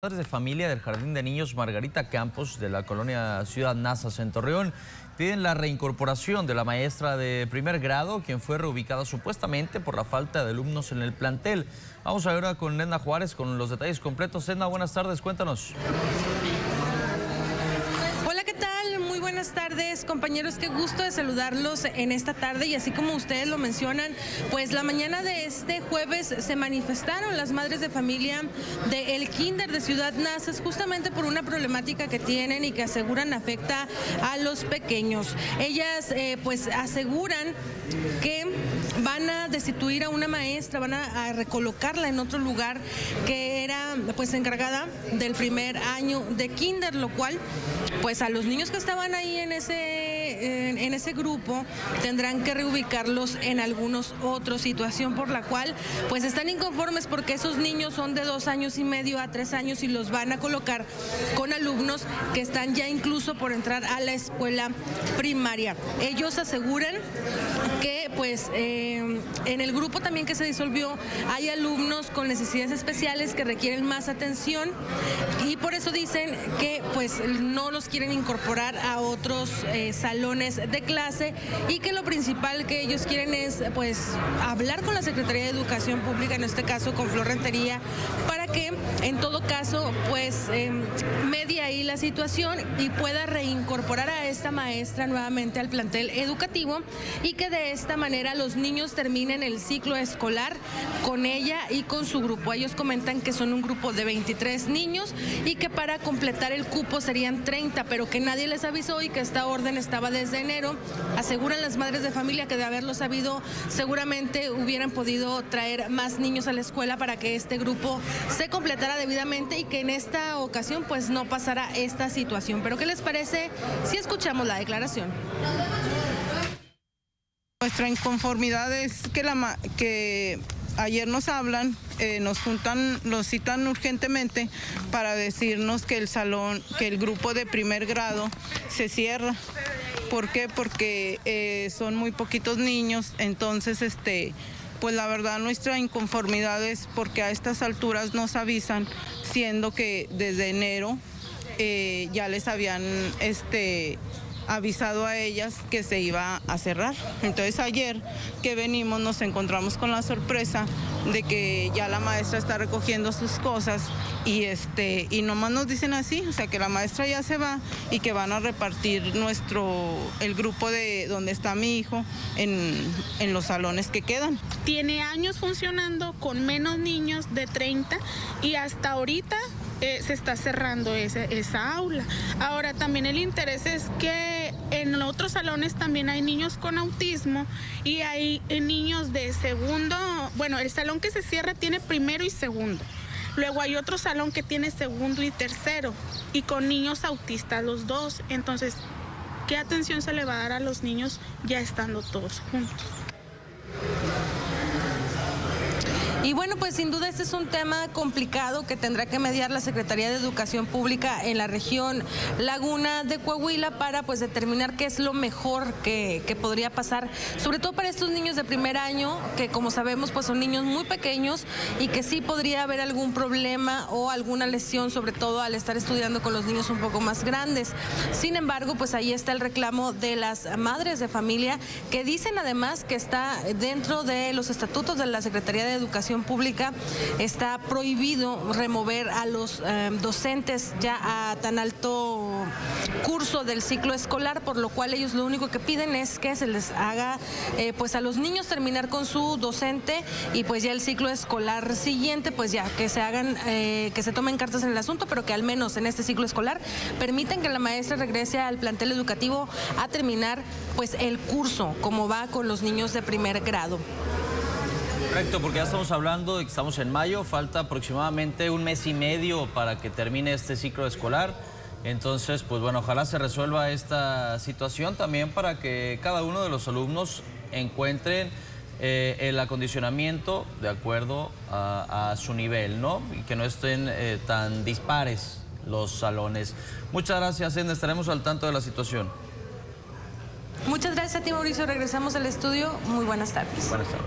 Padres de familia del Jardín de Niños Margarita Campos de la colonia Ciudad Nazas en Torreón piden la reincorporación de la maestra de primer grado, quien fue reubicada supuestamente por la falta de alumnos en el plantel. Vamos ahora con Edna Juárez con los detalles completos. Edna, buenas tardes, cuéntanos. Buenas tardes, compañeros. Qué gusto de saludarlos en esta tarde y así como ustedes lo mencionan, pues la mañana de este jueves se manifestaron las madres de familia de Kinder de Ciudad Nazas justamente por una problemática que tienen y que aseguran afecta a los pequeños. Ellas eh, pues aseguran que van a destituir a una maestra, van a, recolocarla en otro lugar que era pues encargada del primer año de kinder, lo cual pues a los niños que estaban ahí en ese, en, ese grupo tendrán que reubicarlos en algunos otros, situación por la cual pues están inconformes porque esos niños son de dos años y medio a tres años y los van a colocar con alumnos que están ya incluso por entrar a la escuela primaria. Ellos aseguran que pues eh, en el grupo también que se disolvió hay alumnos con necesidades especiales que requieren más atención y por eso dicen que pues no los quieren incorporar a otros eh, salones de clase y que lo principal que ellos quieren es pues hablar con la Secretaría de Educación Pública, en este caso con Flor Rentería, para que en todo caso pues em, medie ahí la situación y pueda reincorporar a esta maestra nuevamente al plantel educativo y que de esta manera los niños terminen el ciclo escolar con ella y con su grupo. Ellos comentan que son un grupo de 23 niños y que para completar el cupo serían 30, pero que nadie les avisó y que esta orden estaba desde enero. Aseguran las madres de familia que de haberlo sabido seguramente hubieran podido traer más niños a la escuela para que este grupo se completara debidamente y que en esta ocasión pues no pasara esta situación. Pero ¿qué les parece si escuchamos la declaración? Nuestra inconformidad es que, ayer nos hablan, eh, nos juntan, nos citan urgentemente para decirnos que el salón, que el grupo de primer grado se cierra. ¿Por qué? Porque eh, son muy poquitos niños, entonces este pues la verdad nuestra inconformidad es porque a estas alturas nos avisan, siendo que desde enero eh, ya les habían este avisado a ellas que se iba a cerrar. Entonces ayer que venimos nos encontramos con la sorpresa de que ya la maestra está recogiendo sus cosas y este y nomás nos dicen así, o sea que la maestra ya se va y que van a repartir nuestro el grupo de donde está mi hijo en, en los salones que quedan. Tiene años funcionando con menos niños de 30 y hasta ahorita eh, se está cerrando esa aula. Ahora también el interés es que en otros salones también hay niños con autismo y hay eh, niños de segundo, bueno, el salón que se cierra tiene primero y segundo. Luego hay otro salón que tiene segundo y tercero y con niños autistas los dos. Entonces, ¿qué atención se le va a dar a los niños ya estando todos juntos? Y bueno, pues sin duda este es un tema complicado que tendrá que mediar la Secretaría de Educación Pública en la región Laguna de Coahuila para pues determinar qué es lo mejor que, podría pasar, sobre todo para estos niños de primer año, que como sabemos pues son niños muy pequeños y que sí podría haber algún problema o alguna lesión, sobre todo al estar estudiando con los niños un poco más grandes. Sin embargo, pues ahí está el reclamo de las madres de familia que dicen además que está dentro de los estatutos de la Secretaría de Educación Pública está prohibido remover a los eh, docentes ya a tan alto curso del ciclo escolar, por lo cual ellos lo único que piden es que se les haga eh, pues a los niños terminar con su docente y pues ya el ciclo escolar siguiente pues ya que se hagan, eh, que se tomen cartas en el asunto, pero que al menos en este ciclo escolar permitan que la maestra regrese al plantel educativo a terminar pues el curso, como va con los niños de primer grado. Correcto, porque ya estamos hablando de que estamos en mayo, falta aproximadamente un mes y medio para que termine este ciclo escolar. Entonces, pues bueno, ojalá se resuelva esta situación también para que cada uno de los alumnos encuentren eh, el acondicionamiento de acuerdo a, su nivel, ¿no? Y que no estén eh, tan dispares los salones. Muchas gracias, Edna. Estaremos al tanto de la situación. Muchas gracias a ti, Mauricio. Regresamos al estudio. Muy buenas tardes. Buenas tardes.